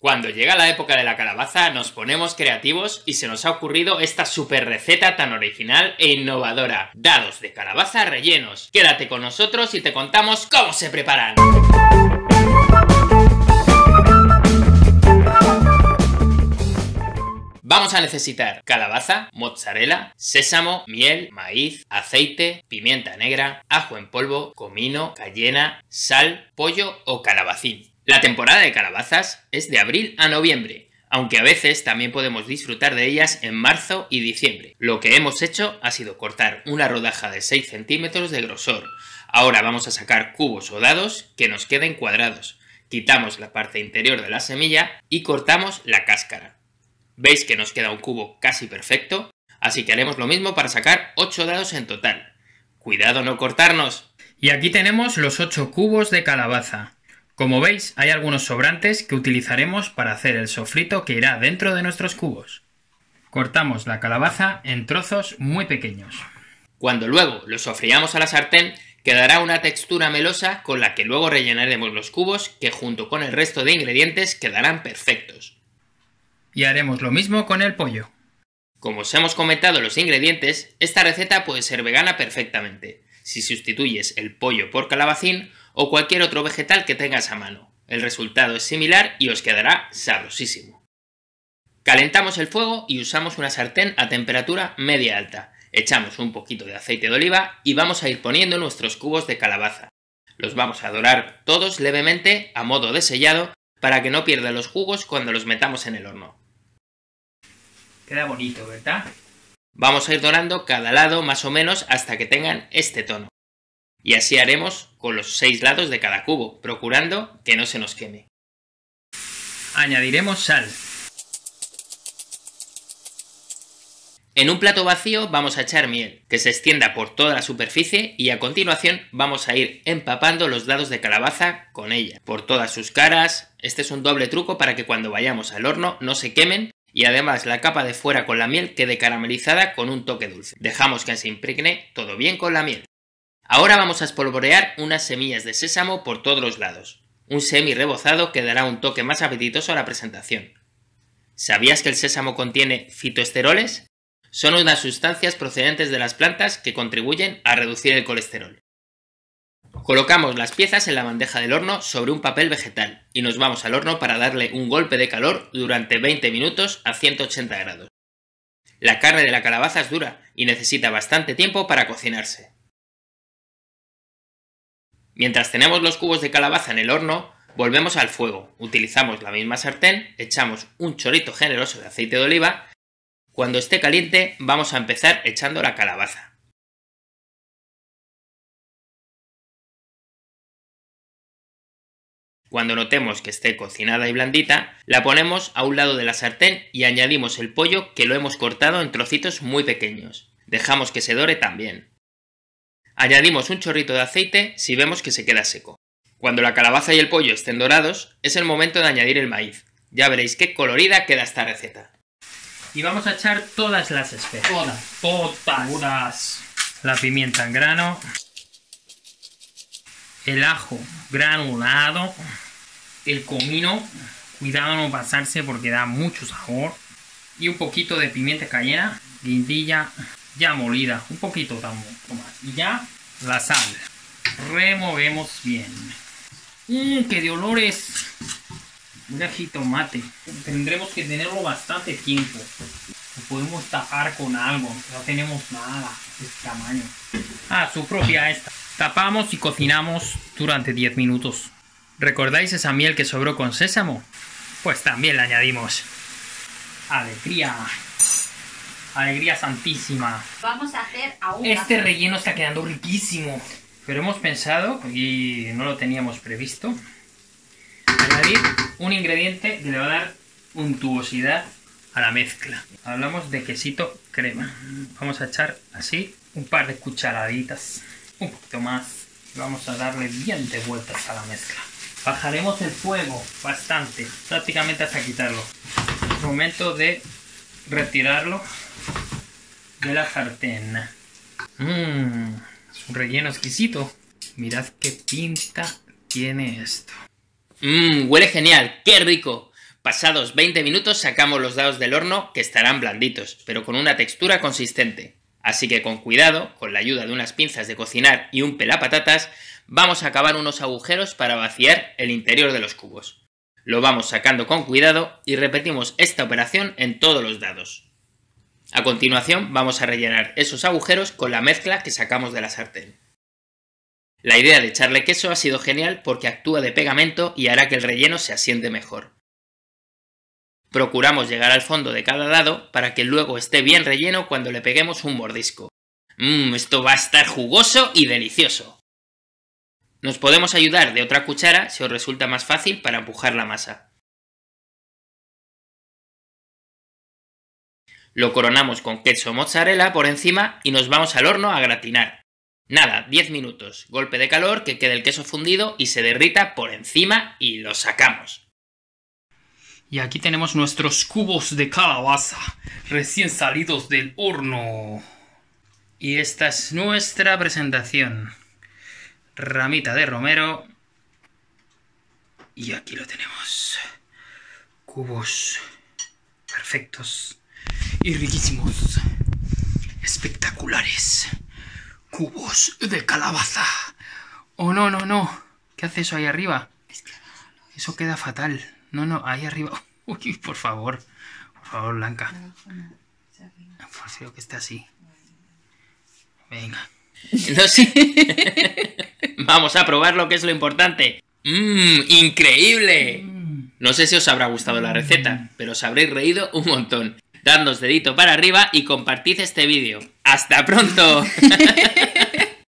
Cuando llega la época de la calabaza nos ponemos creativos y se nos ha ocurrido esta super receta tan original e innovadora. Dados de calabaza rellenos. Quédate con nosotros y te contamos cómo se preparan. Vamos a necesitar calabaza, mozzarella, sésamo, miel, maíz, aceite, pimienta negra, ajo en polvo, comino, cayena, sal, pollo o calabacín. La temporada de calabazas es de abril a noviembre, aunque a veces también podemos disfrutar de ellas en marzo y diciembre. Lo que hemos hecho ha sido cortar una rodaja de 6 centímetros de grosor. Ahora vamos a sacar cubos o dados que nos queden cuadrados. Quitamos la parte interior de la semilla y cortamos la cáscara. Veis que nos queda un cubo casi perfecto, así que haremos lo mismo para sacar 8 dados en total. Cuidado no cortarnos. Y aquí tenemos los 8 cubos de calabaza. Como veis, hay algunos sobrantes que utilizaremos para hacer el sofrito que irá dentro de nuestros cubos. Cortamos la calabaza en trozos muy pequeños. Cuando luego lo sofriamos a la sartén, quedará una textura melosa con la que luego rellenaremos los cubos que junto con el resto de ingredientes quedarán perfectos. Y haremos lo mismo con el pollo. Como os hemos comentado los ingredientes, esta receta puede ser vegana perfectamente, si sustituyes el pollo por calabacín o cualquier otro vegetal que tengas a mano. El resultado es similar y os quedará sabrosísimo. Calentamos el fuego y usamos una sartén a temperatura media alta. Echamos un poquito de aceite de oliva y vamos a ir poniendo nuestros cubos de calabaza. Los vamos a dorar todos levemente a modo de sellado para que no pierdan los jugos cuando los metamos en el horno. Queda bonito, ¿verdad? Vamos a ir dorando cada lado más o menos hasta que tengan este tono. Y así haremos con los seis lados de cada cubo, procurando que no se nos queme. Añadiremos sal. En un plato vacío vamos a echar miel, que se extienda por toda la superficie y a continuación vamos a ir empapando los dados de calabaza con ella, por todas sus caras. Este es un doble truco para que cuando vayamos al horno no se quemen y además la capa de fuera con la miel quede caramelizada con un toque dulce. Dejamos que se impregne todo bien con la miel. Ahora vamos a espolvorear unas semillas de sésamo por todos los lados. Un semi rebozado que dará un toque más apetitoso a la presentación. ¿Sabías que el sésamo contiene fitoesteroles? Son unas sustancias procedentes de las plantas que contribuyen a reducir el colesterol. Colocamos las piezas en la bandeja del horno sobre un papel vegetal y nos vamos al horno para darle un golpe de calor durante 20 minutos a 180 grados. La carne de la calabaza es dura y necesita bastante tiempo para cocinarse. Mientras tenemos los cubos de calabaza en el horno, volvemos al fuego, utilizamos la misma sartén, echamos un chorrito generoso de aceite de oliva cuando esté caliente vamos a empezar echando la calabaza. Cuando notemos que esté cocinada y blandita, la ponemos a un lado de la sartén y añadimos el pollo que lo hemos cortado en trocitos muy pequeños. Dejamos que se dore también. Añadimos un chorrito de aceite si vemos que se queda seco. Cuando la calabaza y el pollo estén dorados, es el momento de añadir el maíz. Ya veréis qué colorida queda esta receta. Y vamos a echar todas las especias. Todas. Todas. La pimienta en grano. El ajo granulado. El comino. Cuidado no pasarse porque da mucho sabor. Y un poquito de pimienta cayena. Guindilla ya molida. Un poquito también. Y ya la sal. Removemos bien. Mmm, qué de olores. Mira jitomate. Tendremos que tenerlo bastante tiempo. Lo podemos tapar con algo. No tenemos nada de este tamaño. Ah, su propia esta. Tapamos y cocinamos durante 10 minutos. ¿Recordáis esa miel que sobró con sésamo? Pues también la añadimos. Alegría. Alegría santísima. Vamos a hacer aún Este más. relleno está quedando riquísimo. Pero hemos pensado, y no lo teníamos previsto, añadir un ingrediente que le va a dar untuosidad a la mezcla. Hablamos de quesito crema. Vamos a echar así un par de cucharaditas, un poquito más. Y vamos a darle bien de vueltas a la mezcla. Bajaremos el fuego bastante, prácticamente hasta quitarlo. Momento de retirarlo de la sartén. Mmm, es un relleno exquisito. Mirad qué pinta tiene esto. Mmm, huele genial, qué rico. Pasados 20 minutos sacamos los dados del horno que estarán blanditos, pero con una textura consistente. Así que con cuidado, con la ayuda de unas pinzas de cocinar y un pelapatatas, vamos a cavar unos agujeros para vaciar el interior de los cubos. Lo vamos sacando con cuidado y repetimos esta operación en todos los dados. A continuación vamos a rellenar esos agujeros con la mezcla que sacamos de la sartén. La idea de echarle queso ha sido genial porque actúa de pegamento y hará que el relleno se asiente mejor. Procuramos llegar al fondo de cada dado para que luego esté bien relleno cuando le peguemos un mordisco. Mmm, esto va a estar jugoso y delicioso. Nos podemos ayudar de otra cuchara si os resulta más fácil para empujar la masa. Lo coronamos con queso mozzarella por encima y nos vamos al horno a gratinar. Nada, 10 minutos, golpe de calor, que quede el queso fundido y se derrita por encima y lo sacamos. Y aquí tenemos nuestros cubos de calabaza recién salidos del horno. Y esta es nuestra presentación. Ramita de romero. Y aquí lo tenemos. Cubos perfectos y riquísimos. Espectaculares. Cubos de calabaza. Oh, no, no, no. ¿Qué hace eso ahí arriba? Eso queda fatal. No, no, ahí arriba. Uy, por favor. Por favor, Blanca. Prefiero que esté así. Venga. No, sí. Vamos a probar lo que es lo importante. ¡Mmm! ¡Increíble! No sé si os habrá gustado la receta, pero os habréis reído un montón. Dadnos dedito para arriba y compartid este vídeo. ¡Hasta pronto!